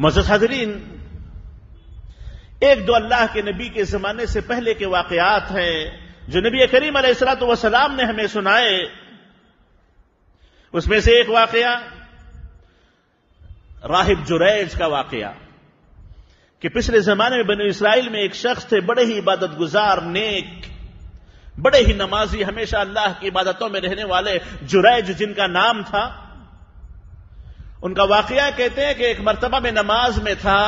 मजद हजरीन, एक दो अल्लाह के नबी के जमाने से पहले के वाकयात हैं, जो नबी करीम सलाम ने हमें सुनाए। उसमें से एक वाकया, राहिब जुरैज का वाकया, कि पिछले जमाने में बनी इसराइल में एक शख्स थे, बड़े ही इबादत गुजार नेक, बड़े ही नमाजी, हमेशा अल्लाह की इबादतों में रहने वाले जुरैज, जिनका नाम था उनका वाकया कहते हैं कि एक मरतबा में नमाज़ में था।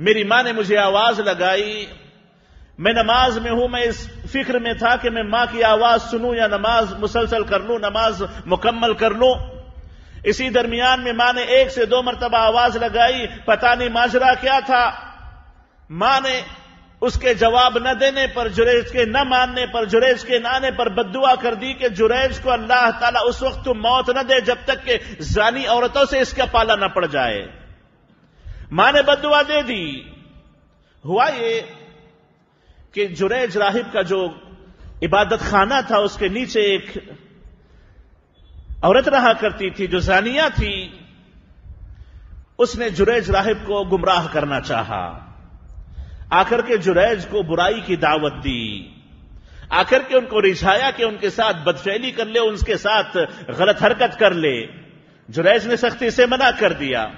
मेरी माँ ने मुझे आवाज़ लगाई। मैं नमाज़ में हूँ, मैं इस फ़िक्र में था कि मैं माँ की आवाज़ सुनूं या नमाज़ मुसलसल कर लूँ, नमाज़ मुकम्मल कर लूँ। इसी दरमियान में माँ ने एक से दो मरतबा आवाज़ लगाई। पता नहीं माजरा क्या था। माँ ने उसके जवाब न देने पर, जुरेज के न मानने पर, जुरेज के न आने पर बदुआ कर दी कि जुरेज को अल्लाह ताला उस वक्त तो मौत न दे जब तक के जानी औरतों से इसका पाला न पड़ जाए। माँ ने बदुआ दे दी। हुआ ये कि जुरेज राहिब का जो इबादत खाना था, उसके नीचे एक औरत रहा करती थी जो जानिया थी। उसने जुरेज राहिब को गुमराह करना चाहा। आकर के जुरैज को बुराई की दावत दी। आकर के उनको रिझाया कि उनके साथ बदफैली कर ले, उनके साथ गलत हरकत कर ले। जुरैज ने सख्ती से मना कर दिया।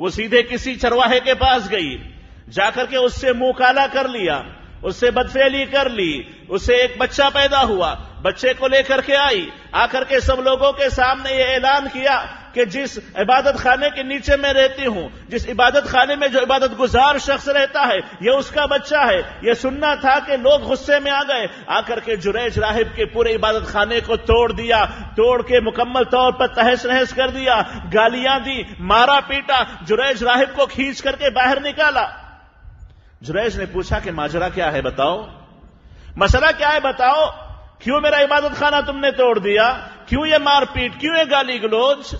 वो सीधे किसी चरवाहे के पास गई। जाकर के उससे मुँह काला कर लिया, उससे बदफेली कर ली, उससे एक बच्चा पैदा हुआ। बच्चे को लेकर के आई। आकर के सब लोगों के सामने ये ऐलान किया कि जिस इबादत खाने के नीचे मैं रहती हूँ, जिस इबादत खाने में जो इबादत गुजार शख्स रहता है यह उसका बच्चा है। यह सुनना था कि लोग गुस्से में आ गए। आकर के जुरैज राहिब के पूरे इबादत खाने को तोड़ दिया, तोड़ के मुकम्मल तौर पर तहस नहस कर दिया, गालियाँ दी, मारा पीटा, जुरैज राहिब को खींच करके बाहर निकाला। जुरैज ने पूछा कि माजरा क्या है, बताओ। मसला क्या है, बताओ। क्यों मेरा इबादत खाना तुमने तोड़ दिया? क्यों ये मारपीट क्यों ये गाली गलोच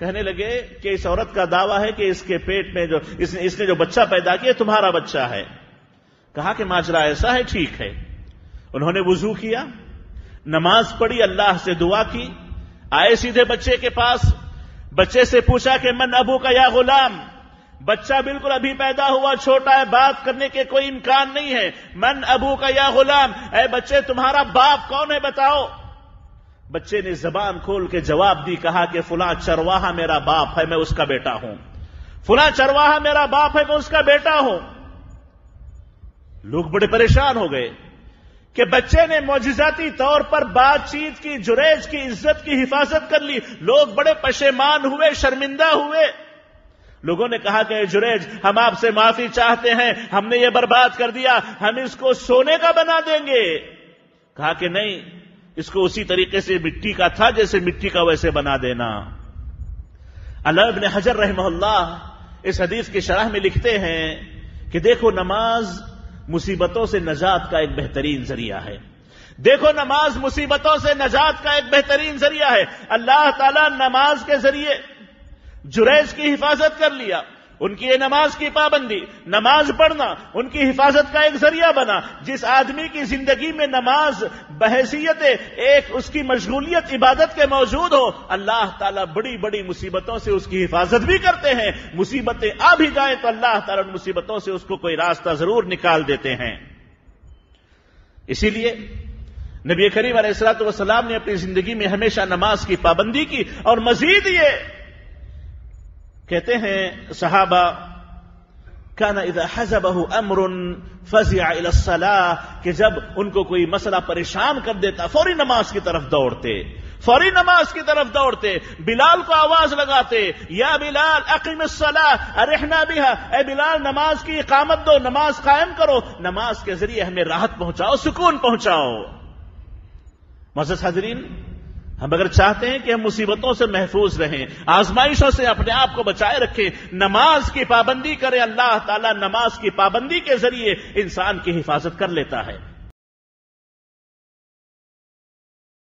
कहने लगे कि इस औरत का दावा है कि इसके पेट में जो इसने इसने जो बच्चा पैदा किया तुम्हारा बच्चा है। कहा कि माजरा, ऐसा है? ठीक है। उन्होंने वज़ू किया, नमाज़ पढ़ी, अल्लाह से दुआ की, आए सीधे बच्चे के पास। बच्चे से पूछा कि, मन अबू का या गुलाम, बच्चा बिल्कुल अभी पैदा हुआ, छोटा है, बात करने के कोई इम्कान नहीं है। मन अबू का या गुलाम अरे बच्चे, तुम्हारा बाप कौन है, बताओ? बच्चे ने जबान खोल के जवाब दी, कहा कि फुला चरवाहा मेरा बाप है, मैं उसका बेटा हूँ। फुला चरवाहा मेरा बाप है, मैं उसका बेटा हूँ। लोग बड़े परेशान हो गए कि बच्चे ने मोजिजाती तौर पर बातचीत की, जुरेज की, इज़्ज़त की हिफाजत कर ली। लोग बड़े पशेमान हुए, शर्मिंदा हुए। लोगों ने कहा कि जुरेज, हम आपसे माफ़ी चाहते हैं, हमने ये बर्बाद कर दिया, हम इसको सोने का बना देंगे। कहा कि, नहीं इसको उसी तरीके से मिट्टी का था जैसे मिट्टी का वैसे बना देना। अल्लाह ने हजर रहमल्ला इस हदीस की शराह में लिखते हैं कि देखो नमाज़ मुसीबतों से नजात का एक बेहतरीन ज़रिया है। देखो नमाज़ मुसीबतों से नजात का एक बेहतरीन ज़रिया है। अल्लाह ताला नमाज़ के ज़रिए जुरैज की हिफाजत कर लिया। उनकी ये नमाज़ की पाबंदी, नमाज़ पढ़ना, उनकी हिफाजत का एक ज़रिया बना, जिस आदमी की ज़िंदगी में नमाज़ बहसीत एक उसकी मशगूलियत, इबादत के मौजूद हो, अल्लाह ताला बड़ी बड़ी मुसीबतों से उसकी हिफाजत भी करते हैं। मुसीबतें आ भी जाए तो अल्लाह ताला उन मुसीबतों से उसको कोई रास्ता ज़रूर निकाल देते हैं। इसीलिए नबी करीम सलाम ने अपनी ज़िंदगी में हमेशा नमाज़ की पाबंदी की और मजीद ये कहते हैं, सहाबा, काना इधर हजबहु अमरुन फजिया कि जब उनको कोई मसला परेशान कर देता, फौरी नमाज़ की तरफ़ दौड़ते, फौरी नमाज़ की तरफ़ दौड़ते, बिलाल को आवाज़ लगाते, या बिलाल, अकीम सलाह अरहना भी ए बिलाल, नमाज़ की इकामत दो, नमाज़ कायम करो नमाज़ के ज़रिए हमें राहत पहुंचाओ, सुकून पहुंचाओ। मजद हाजरीन हम अगर चाहते हैं कि हम मुसीबतों से महफूज रहें, आजमाइशों से अपने आप को बचाए रखें, नमाज़ की पाबंदी करें, अल्लाह ताला नमाज़ की पाबंदी के ज़रिए इंसान की हिफाजत कर लेता है।